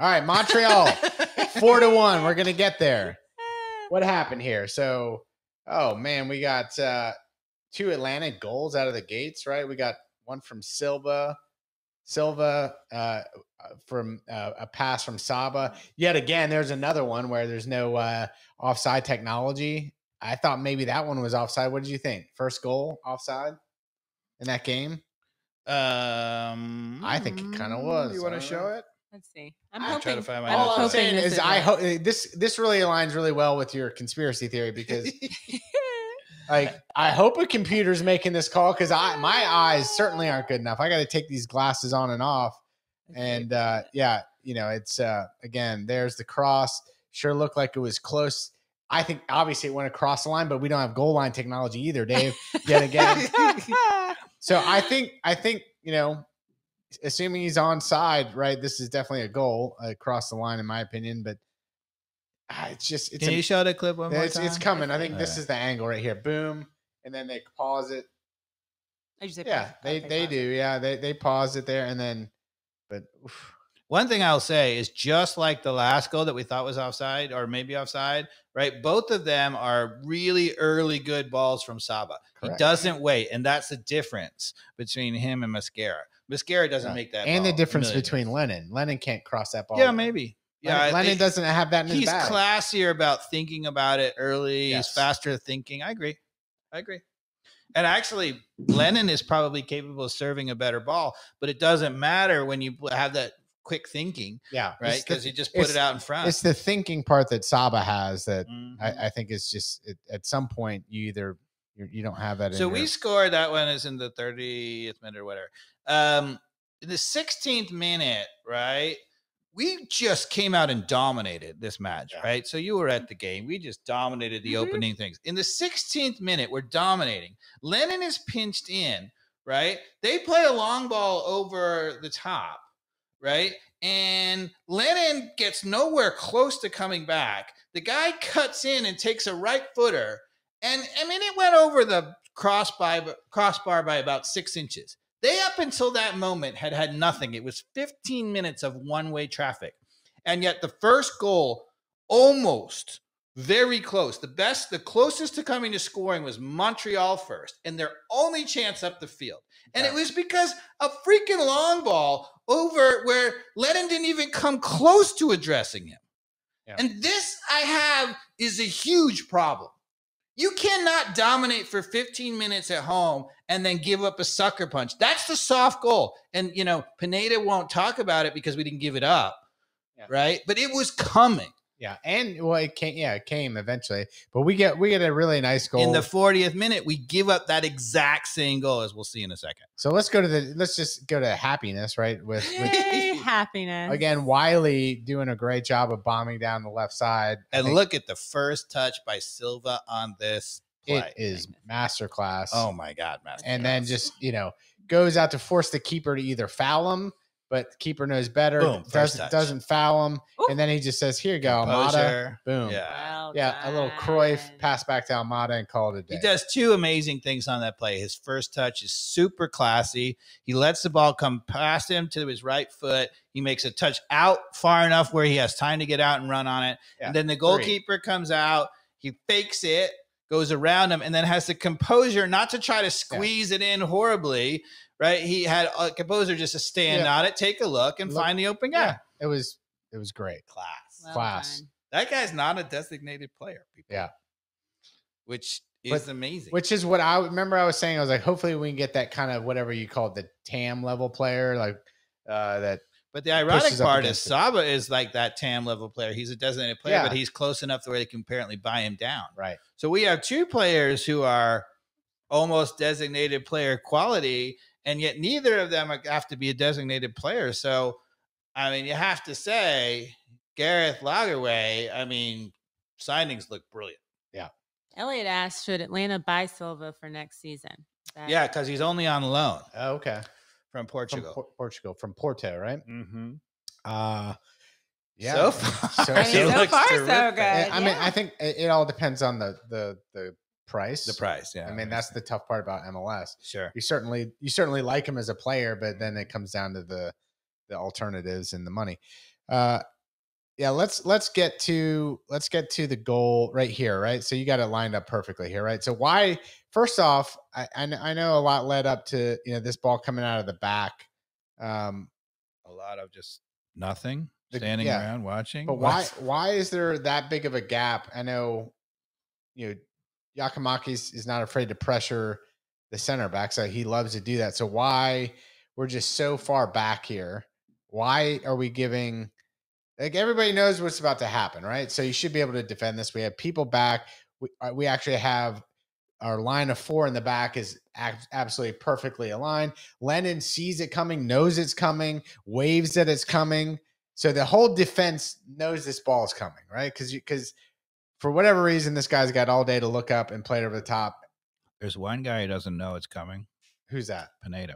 All right, Montreal, four to one. We're gonna get there. What happened here? So, oh man, we got uh two Atlanta goals out of the gates, right? We got one from Silva, Silva uh, from uh, a pass from Saba. Yet again, there's another one where there's no uh, offside technology. I thought maybe that one was offside. What did you think? First goal offside in that game? Um, I think it kind of was. You want to show know. it? Let's see. I'm I'll hoping. try to find my I'm notes. All I'm saying this is, isn't I hope this this really aligns really well with your conspiracy theory because like I hope a computer's making this call because I my eyes certainly aren't good enough. I got to take these glasses on and off, and uh, yeah, you know, it's uh, again there's the cross. Sure looked like it was close. I think obviously it went across the line, but we don't have goal line technology either, Dave. Yet again, so I think I think you know, assuming he's on side, right? This is definitely a goal across the line, in my opinion. But ah, it's just it's Can a- you show the clip one more it's, time? it's coming. I think this Alright. is the angle right here. Boom, and then they pause it. I just Yeah, they they do. Yeah, they they pause it there, and then, but oof. One thing I'll say is just like the last goal that we thought was offside or maybe offside, right? Both of them are really early good balls from Saba. He doesn't wait, and that's the difference between him and Mosquera. Mosquera doesn't make that. and the ball a difference between. Lennon. Lennon can't cross that ball. Yeah, maybe. Yeah, Lennon, Lennon doesn't have that in his He's bag. classier about thinking about it early. Yes. He's faster thinking. I agree. I agree. And actually, Lennon is probably capable of serving a better ball, but it doesn't matter when you have that quick thinking, yeah, right? Because you just put it out in front. It's the thinking part that Saba has that Mhm. I, I think is just it, at some point you either you, you don't have that. so in we your- scored that one is in the 30th minute or whatever. Um, in the 16th minute, right? We just came out and dominated this match, Yeah. right? So you were at the game. We just dominated the Mhm. opening things. In the 16th minute, we're dominating. Lennon is pinched in, right? They play a long ball over the top, right? And Lennon gets nowhere close to coming back. The guy cuts in and takes a right footer. And I mean, it went over the cross by, crossbar by about six inches. They, up until that moment, had had nothing. It was 15 minutes of one way traffic. And yet, the first goal almost very close. The best, the closest to coming to scoring was Montreal first, and their only chance up the field. And it was because a freaking long ball over where Lennon didn't even come close to addressing him. Yeah. And this I have is a huge problem. You cannot dominate for 15 minutes at home and then give up a sucker punch. That's the soft goal. And you know, Pineda won't talk about it because we didn't give it up. Yeah. Right? But it was coming. yeah, and well, it came. Yeah, it came eventually, but we get we get a really nice goal. In the 40th minute, we give up that exact same goal as we'll see in a second. so let's go to the let's just go to happiness, right? With, with happiness. again Wiley doing a great job of bombing down the left side. And think look at the first touch by Silva on this play. it is masterclass. Oh my God, man. and then just you know goes out to force the keeper to either foul him, but the keeper knows better. Boom, doesn't doesn't foul him, Ooh. and then he just says, "Here you go, Almada." Boom. Yeah. Well Yeah, a little Cruyff pass back to Almada and call it a day. He does two amazing things on that play. His first touch is super classy. He lets the ball come past him to his right foot. He makes a touch out far enough where he has time to get out and run on it. Yeah, and then the goalkeeper comes out. He fakes it, goes around him, and then has the composure not to try to squeeze it in horribly. Right? He had a composure just to stand Yeah. on it, take a look, and Look- find the open guy. Yeah, it was it was great. Class. Well class. done. That guy's not a designated player. People. Yeah. Which is But- amazing. Which is what I remember. I was saying. I was like, hopefully we can get that kind of whatever you call it, the TAM level player, like uh, that. But the ironic part is against it. Saba is like that TAM level player. He's a designated player, but he's close enough to where they can apparently buy him down. Right. So we have two players who are almost designated player quality, and yet neither of them have to be a designated player. So, I mean, you have to say Gareth Lagerwey. I mean, signings look brilliant. Yeah. Elliot asked, should Atlanta buy Silva for next season? That- Yeah, because he's only on loan Oh, okay. From From Portugal. Por- Portugal, from Porto, right? mm-hmm. Uh yeah. So far, So- I mean, it so looks far, so good. I I mean. I think it, it all depends on the the the price. The price, yeah. I mean, that's the tough part about MLS. sure. You certainly you certainly like him as a player, but then it comes down to the the alternatives and the money. Uh, yeah, let's let's get to let's get to the goal right here, right? So you got it lined up perfectly here, right? So why? First off, I I, know a lot led up to you know this ball coming out of the back, um, A lot of just nothing, The- standing yeah. around watching. but why why is there that big of a gap? I know, you know, Giakoumakis is not afraid to pressure the center back, so he loves to do that. So why we're just so far back here? Why are we giving? Like everybody knows what's about to happen, right? So you should be able to defend this. We have people back. We uh, we actually have our line of four in the back is absolutely perfectly aligned. Lennon sees it coming, knows it's coming, waves that it's coming. So the whole defense knows this ball is coming, right? Because because for whatever reason, this guy's got all day to look up and play it over the top. There's one guy who doesn't know it's coming, Who's that? Pineda,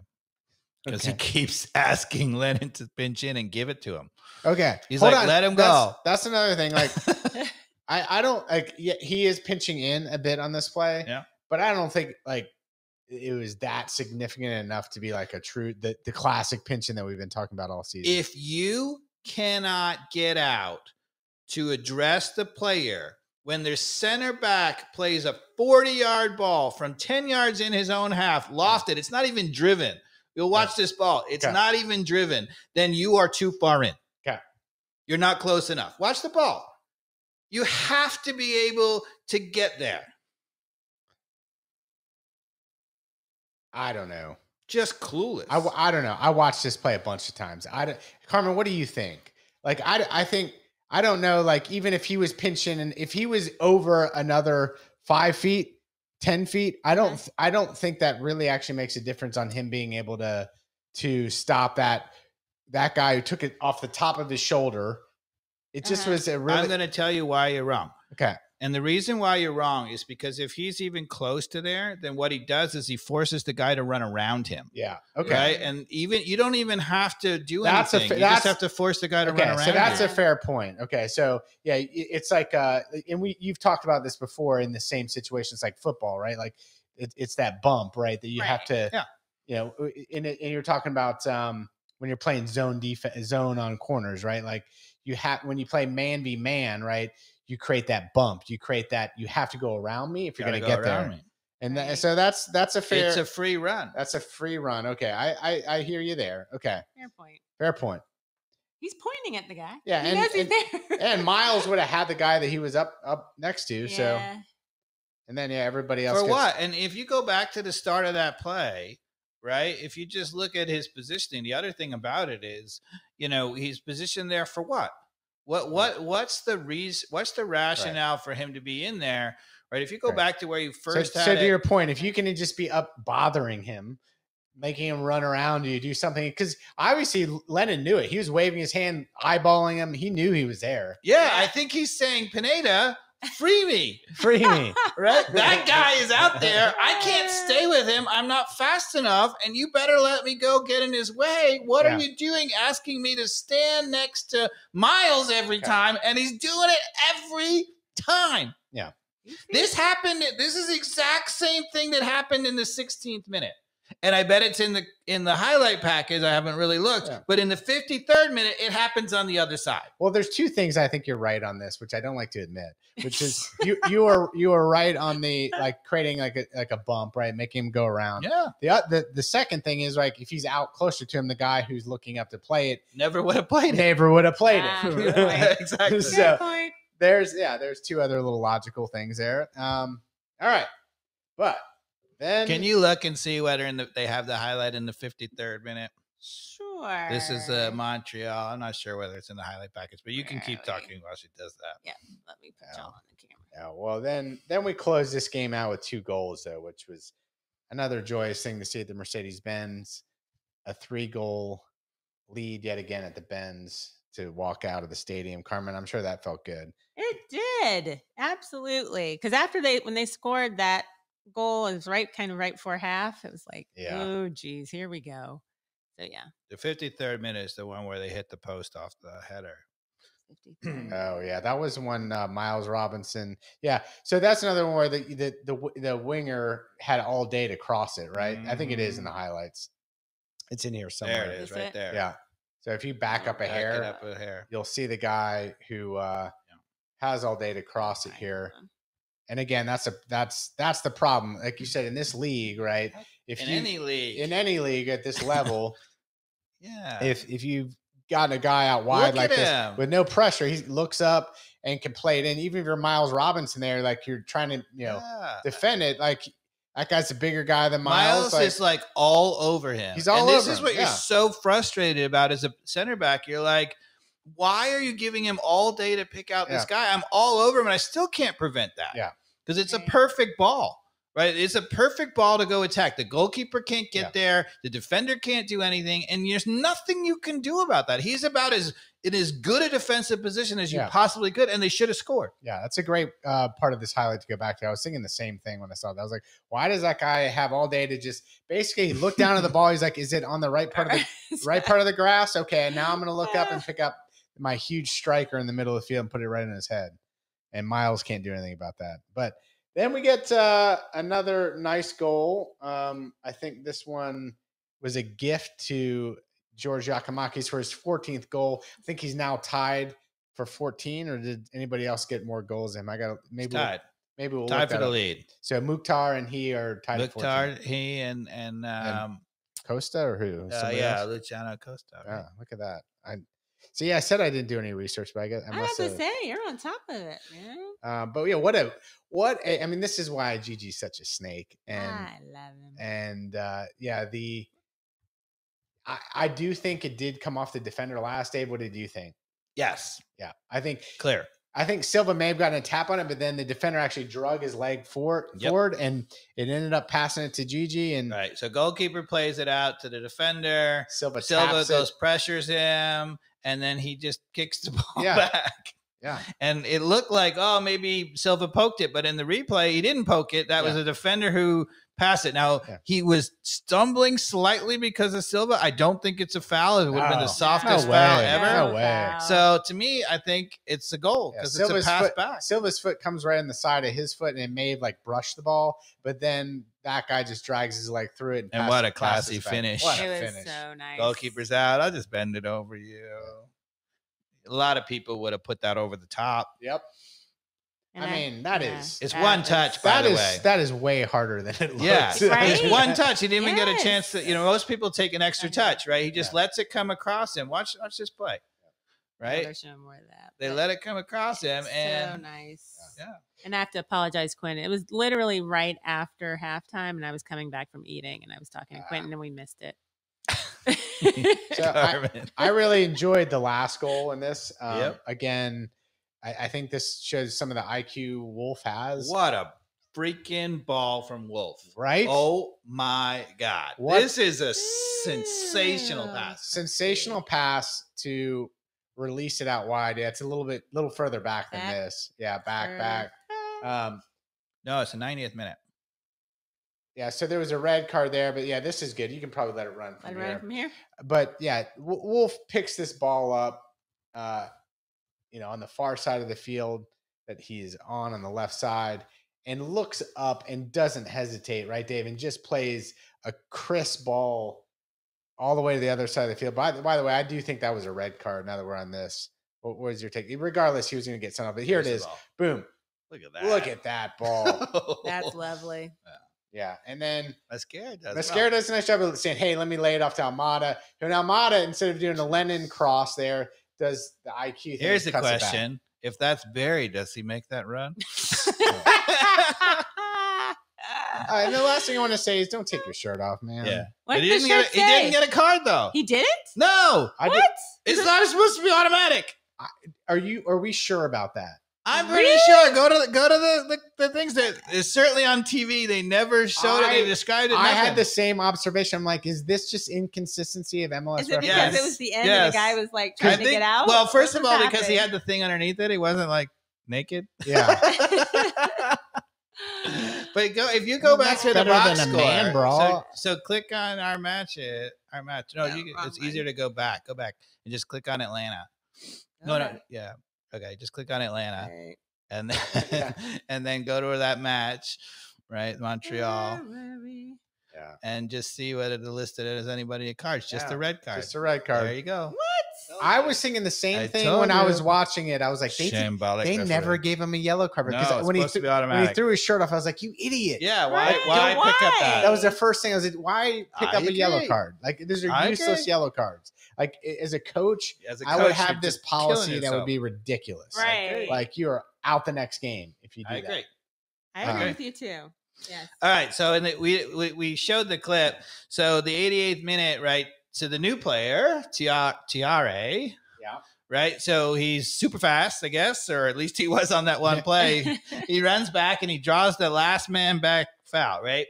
because Okay. he keeps asking Lennon to pinch in and give it to him. Okay, He's hold like, "Let him That's- go." That's, another thing. Like I I don't like he is pinching in a bit on this play. Yeah. But I don't think like it was that significant enough to be like a true the the classic pinching that we've been talking about all season. if you cannot get out to address the player when their center back plays a 40 yard ball from 10 yards in his own half, lost it, it's not even driven. You'll watch this ball, it's Okay. not even driven, then you are too far in. Okay. You're not close enough. Watch the ball. You have to be able to get there. I don't know. Just clueless. I, I don't know. I watched this play a bunch of times. I don't, Carmen, what do you think? Like, I, I think, I don't know. Like, even if he was pinching and if he was over another five feet, 10 feet, I don't, th- I don't think that really actually makes a difference on him being able to, to stop that, that guy who took it off the top of his shoulder. It just Uh-huh. was a really, I'm going to tell you why you're wrong. okay. And the reason why you're wrong is because if he's even close to there, then what he does is he forces the guy to run around him. Yeah. Okay. Right. And even you don't even have to do That's a fa- you just that's- have to force the guy to Okay, run around. so that's you. a fair point. Okay, so yeah, i- it's like, uh, and we you've talked about this before in the same situations like football, right? Like it, it's that bump, right? That you have to, Yeah. you know, and, and you're talking about um, when you're playing zone defense, zone on corners, right? Like you have when you play man v man, right? You create that bump. You create that. You have to go around me if you're going to go get there. me. And tha- Right. so that's that's a fair. It's a free run. that's a free run. Okay, I, I I hear you there. Okay, Fair point. fair point. He's pointing at the guy. Yeah, he and- knows he's and- there. And Miles would have had the guy that he was up up next to. So and then yeah, everybody else For gets- what? And if you go back to the start of that play, right? If you just look at his positioning, the other thing about it is, you know, he's positioned there for what? What what what's the reason what's the rationale for him to be in there? Right. If you go Right. back to where you first so had to it, your point, if you can just be up bothering him, making him run around you, do something because obviously Lennon knew it. He was waving his hand, eyeballing him. He knew he was there. yeah, I think he's saying, Pineda, free me. Free me. Right? That guy is out there. I can't stay with him. I'm not fast enough, and you better let me go get in his way. What Yeah. are you doing asking me to stand next to Miles every Okay. time? And he's doing it every time. yeah This happened. This is the exact same thing that happened in the 16th minute. And I bet it's in the in the highlight package. I haven't really looked, Yeah. but in the 53rd minute, it happens on the other side. Well, there's two things I think you're right on this, which I don't like to admit. Which is you you are you are right on the like creating like a like a bump, right, making him go around. Yeah, The, o- the the second thing is like if he's out closer to him, the guy who's looking up to play it never would have played it. never would have played Ah, it. good exactly. So- point. there's yeah, there's two other little logical things there. Um, all right, but then Can you look and see whether in the, they have the highlight in the 53rd minute? Sure. This is uh, Montreal. I'm not sure whether it's in the highlight package, but you can keep talking while she does that. Yeah, let me put Yeah. y'all on the camera. Yeah, well then then we closed this game out with two goals though, which was another joyous thing to see at the Mercedes Benz, a three goal lead yet again at the Benz to walk out of the stadium. Carmen, I'm sure that felt good. It did absolutely because after they when they scored that goal, it was right kind of right before half. It was like, Yeah. oh geez, here we go. So yeah, The 53rd minute is the one where they hit the post off the header. Oh yeah, that was when uh, Miles Robinson. Yeah, so that's another one where the the the, the winger had all day to cross it. Right, I think it is in the highlights. It's in here somewhere. There it is, Is right it? there. Yeah. So if you back up a Back hair, up a hair. you'll see the guy who uh, has all day to cross it here. And again, that's a that's that's the problem. Like you said, in this league, right? If In you any league. in any league at this level, yeah. if if you've gotten a guy out wide Look like this him. with no pressure, he looks up and can play it And Even if you're Miles Robinson there, like you're trying to you know Yeah. defend it, like that guy's a bigger guy than Miles, Miles. like, is like all over him. He's all and this is him, what you're so frustrated about as a center back. You're like, why are you giving him all day to pick out this guy? I'm all over him, and I still can't prevent that. Yeah. Because it's a perfect ball. Right, it's a perfect ball to go attack. The goalkeeper can't get Yeah. there. The defender can't do anything, and there's nothing you can do about that. He's about as in as good a defensive position as you Yeah. possibly could, and they should have scored. Yeah, that's a great uh, part of this highlight to go back to. I was thinking the same thing when I saw that. I was like, why does that guy have all day to just basically look down at the ball? He's like, is it on the right part of the right part of the grass? Okay, And now I'm gonna look up and pick up my huge striker in the middle of the field and put it right in his head. And Miles can't do anything about that. But then we get uh, another nice goal. Um, I think this one was a gift to George Giakoumakis for his 14th goal. I think he's now tied for 14, or did anybody else get more goals than him? I got maybe we'll, Tied, maybe we'll tied for the up. lead. So Mukhtar and he are tied at 14. Mukhtar, he and and um, Costa or who? uh, yeah, else? Luciano Costa. right? Yeah, look at that. I see. I said I didn't do any research, but I guess I I have must to say, you're on top of it, man. Uh, but yeah, what a what a, I mean, this is why Gigi's such a snake, and I love him. and uh, yeah, the I, I do think it did come off the defender last. day. what did you think? Yes, Yeah, I think clear. I think Silva may have gotten a tap on it, but then the defender actually drug his leg for, Yep. forward, and it ended up passing it to Gigi, and Right. So goalkeeper plays it out to the defender. Silva Silva taps goes it. pressures him, and then he just kicks the ball Yeah. back. Yeah, And it looked like, oh, maybe Silva poked it, but in the replay, he didn't poke it. That was a defender who passed it. Now Yeah. he was stumbling slightly because of Silva. I don't think it's a foul. It would have been No. the softest No foul ever. No way. So to me, I think it's a goal Yeah, because it's a pass foot, back. Silva's foot comes right on the side of his foot, and it may have like brushed the ball, but then that guy just drags his leg through it. And, And what a passes classy back. finish. What a it was finish! so nice. Goalkeeper's out. I'll just bend it over you. A lot of people would have put that over the top. Yep, And I mean, that is- It's that one was- touch, by that the is way. that is way harder than it looks. Yeah, Right? It's one touch. He didn't even get a chance to. You know, most people take an extra touch, right? He just Yeah. lets it come across him. Watch, watch this play, right? There's no more of that. They but let it come across him, so and nice. yeah. And I have to apologize, Quinn. It was literally right after halftime, and I was coming back from eating, and I was talking to Ah. Quentin, and we missed it. So I- I really enjoyed the last goal in this. Um, Yep. Again, I, I think this shows some of the IQ Wolf has. what a freaking ball from Wolf! Right? Oh my God! What- This is a sensational Yeah. pass. Sensational pass to release it out wide. Yeah, it's a little bit, little further back than Back. this. Yeah, back, back. Um, No, it's the 90th minute. Yeah, so there was a red card there, but yeah, this is good. You can probably let it run Let from it here. run from here. but yeah, W- Wolf picks this ball up, uh, you know, on the far side of the field that he's on on the left side, and looks up and doesn't hesitate, right, Dave, and just plays a crisp ball all the way to the other side of the field. By the, by the way, I do think that was a red card. Now that we're on this, what was your take? Regardless, he was going to get sent off, but here it Here's is. the ball. Boom! Look at that. Look at that ball. That's lovely. yeah, and then Mosquera does. Mosquera does a nice job of saying, "Hey, let me lay it off to Almada." And Almada, instead of doing a Lennon cross there, does the IQ. Thing, Here's the cuts it back. question: If that's Barry, does he make that run? Uh, and the last thing I want to say is, don't take your shirt off, man. yeah, What But he did didn't get. shirt A, he didn't get a card though. He didn't. no, I what? did, it's not supposed to be automatic. are you? Are we sure about that? I'm pretty Really? sure. Go to the, go to the, the, the things that is certainly on TV. They never showed it. They described it. I had the same observation. I'm like, is this just inconsistency of MLS? Is it because Yes. it was the end Yes. and the guy was like I trying to think- get out? Well, first of all, was because he had the thing underneath it, he wasn't like naked. Yeah, but go if you go Well, back to the box than a score. man So, so click on our match. It our match. No, No, you, it's one. easier to go back. Go back and just click on Atlanta. No, no, yeah. Okay, just click on Atlanta Right. and then and then go to that match, right? Montreal. Where were we? Yeah. and just see whether they're listed as anybody in cards. Just Yeah, a red card. Just a red card. There you go. What? I was thinking the same I thing told when I was watching it. I was like, they, did- Shambolic they never gave him a yellow card because it's when he th- be when he threw his shirt off, I was like, you idiot. Yeah, why? Right, Why don't pick up that? That was the first thing I was like, why pick I up a yellow card? Like these are useless agree. yellow cards. Like as a coach, As a I would coach, have you're this policy that would be ridiculous. Right. Like you're out the next game if you do I that. agree. I agree Uh, with you too. Yes. All right, so and we, we we showed the clip. So the 88th minute, right? So the new player, Tia- Thiaré, Yeah. right? So he's super fast, I guess, or at least he was on that one play. he runs back and he draws the last man back foul, right?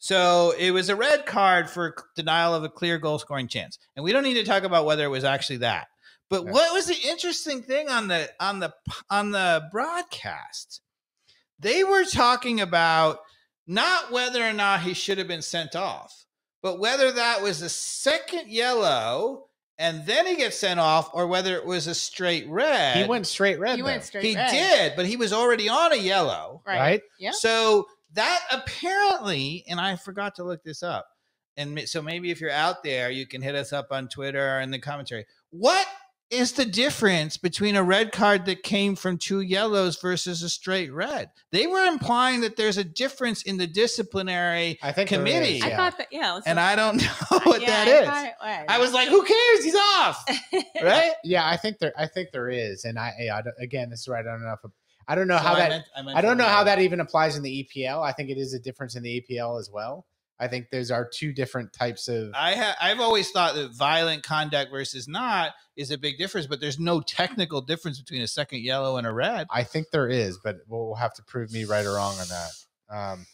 So it was a red card for denial of a clear goal scoring chance. And we don't need to talk about whether it was actually that. But what was the interesting thing on the on the on the broadcast? They were talking about not whether or not he should have been sent off, but whether that was a second yellow and then he gets sent off or whether it was a straight red. He went straight red. He went though, straight. He red. did, but he was already on a yellow. Right. right? Yeah. So that apparently, and I forgot to look this up. And so maybe if you're out there, you can hit us up on Twitter or in the commentary. What is the difference between a red card that came from two yellows versus a straight red? They were implying that there's a difference in the disciplinary, I think Committee. is, I thought that. Yeah. it was and I don't know what yeah, that I is. was. I was like, who cares? He's off, right? yeah, I think there. I think there is, and I, yeah, I don't- again, this is right. I don't know if I don't know So how I that. meant- I meant I don't to know how that even applies in the EPL. I think it is a difference in the EPL as well. I think those are two different types of. I ha- I've always thought that violent conduct versus not is a big difference, but there's no technical difference between a second yellow and a red. I think there is, but we'll have to prove me right or wrong on that. Um,